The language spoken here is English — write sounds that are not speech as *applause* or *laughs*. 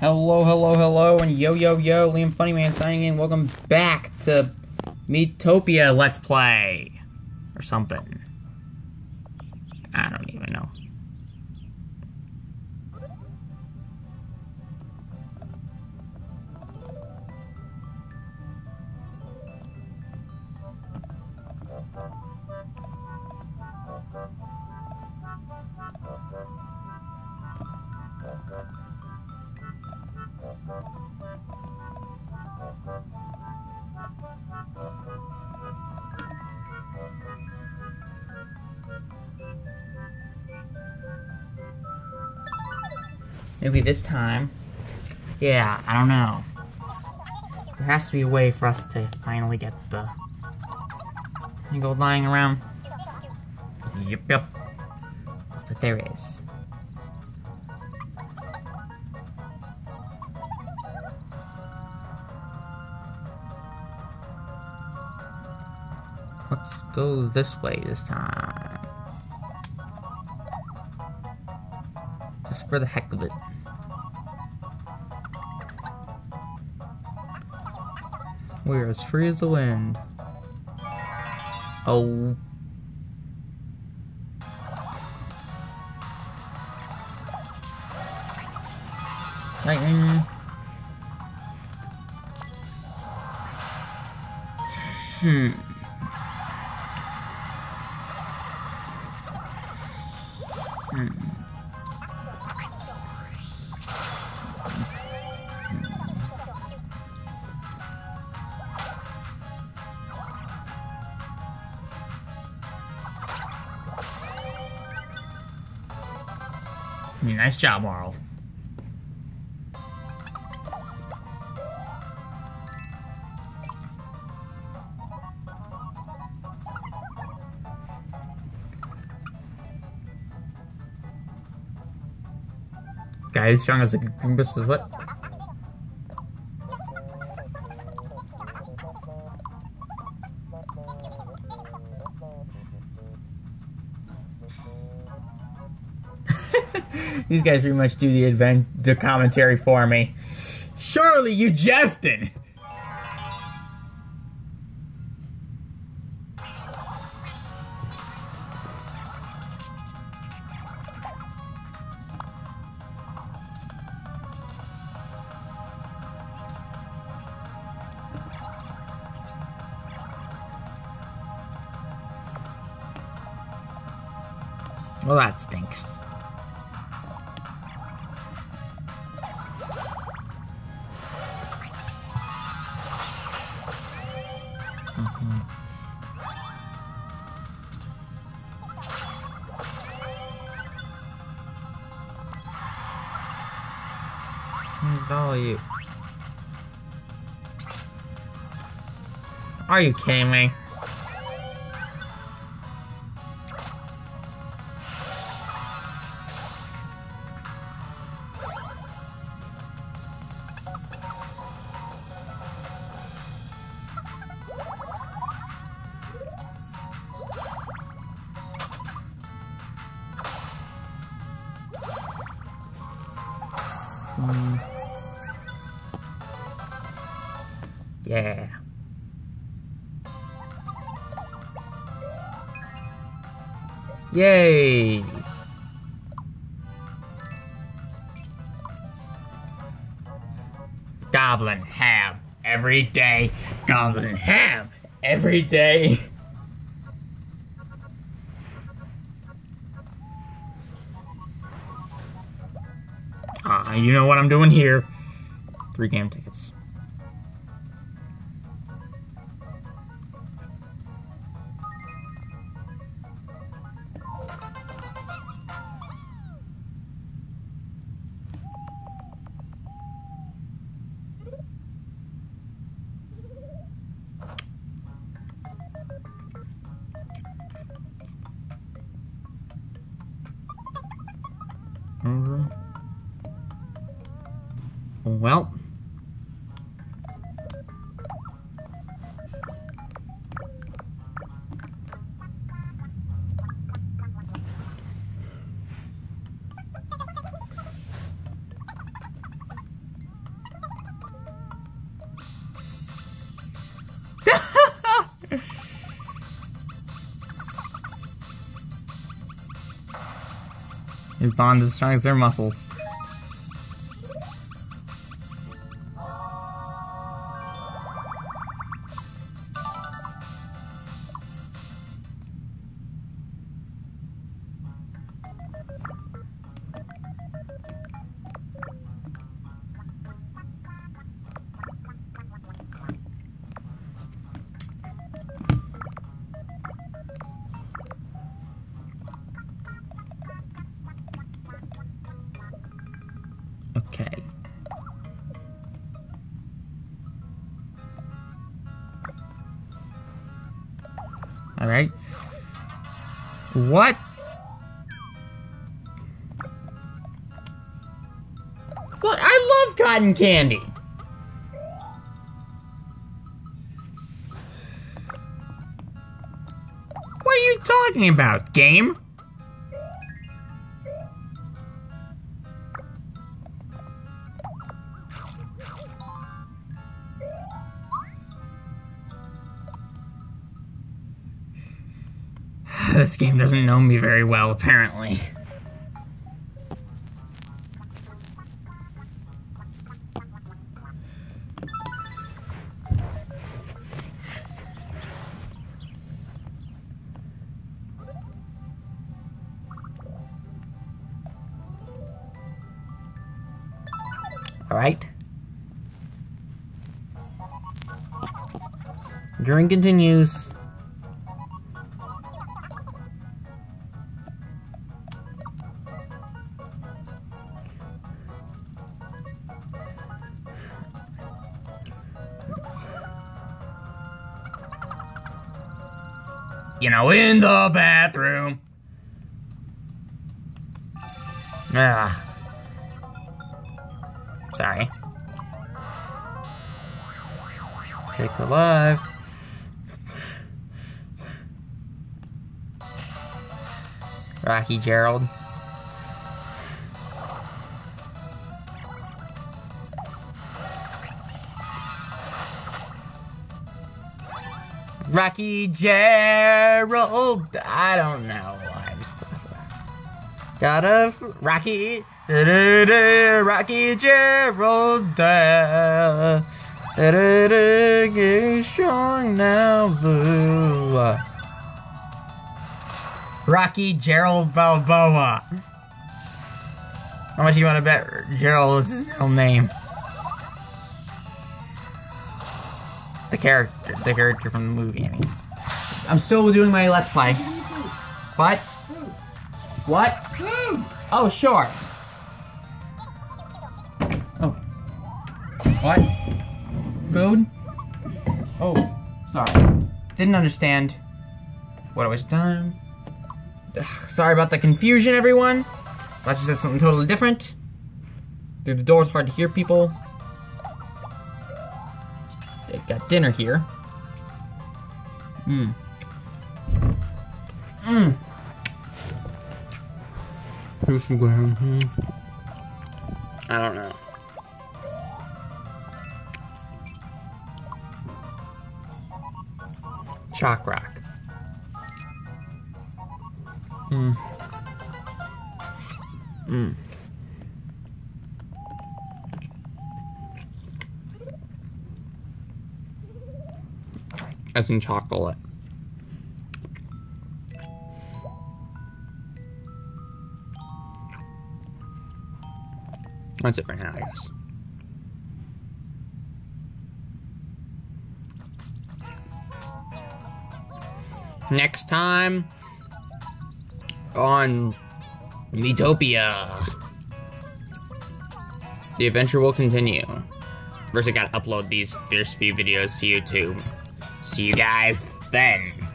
Hello, hello, hello, and yo, yo, yo, Liam Funnyman signing in. Welcome back to Miitopia Let's Play. Or something. I don't even know. Maybe this time. Yeah, I don't know. There has to be a way for us to finally get the gold lying around. Yep, yep. But there is. Let's go this way this time. For the heck of it. We're as free as the wind. Oh. Lightning. Hmm. Nice job, Marl. Guy who's strong as a Goombas is what? These guys pretty much do the event, the commentary for me. Surely you jesting. Well, that stinks. Value. Are you kidding me? Hmm. Yeah. Yay! Goblin ham every day. Goblin ham every day. Ah, you know what I'm doing here. Three game tickets. Mm-hmm. Well. His bond is as strong as their muscles. Okay. Alright. What? What? I love cotton candy! What are you talking about, game? *laughs* this game doesn't know me very well, apparently. Alright. Journey continues. You know, in the bathroom. Ah. Sorry. Take alive. Rocky Gerald. Rocky Gerald. I don't know why. Got a Rocky, Rocky Gerald. Uh, boo. Rocky Gerald Balboa. How much do you want to bet Gerald is his real name? The character, the character from the movie. I mean, I'm still doing my let's play. What? What? Oh, sure. Oh. What? Food? Oh, sorry. Didn't understand what I was done. Ugh, Sorry about the confusion, everyone. Thought you said something totally different. Through the door, it's hard to hear people. They've got dinner here. Mmm. Mmm. I don't know. Chalk rock. Hmm. Hmm. As in chocolate. That's it for now, I guess. Next time on Miitopia. The adventure will continue. First, I gotta upload these first few videos to YouTube. See you guys then.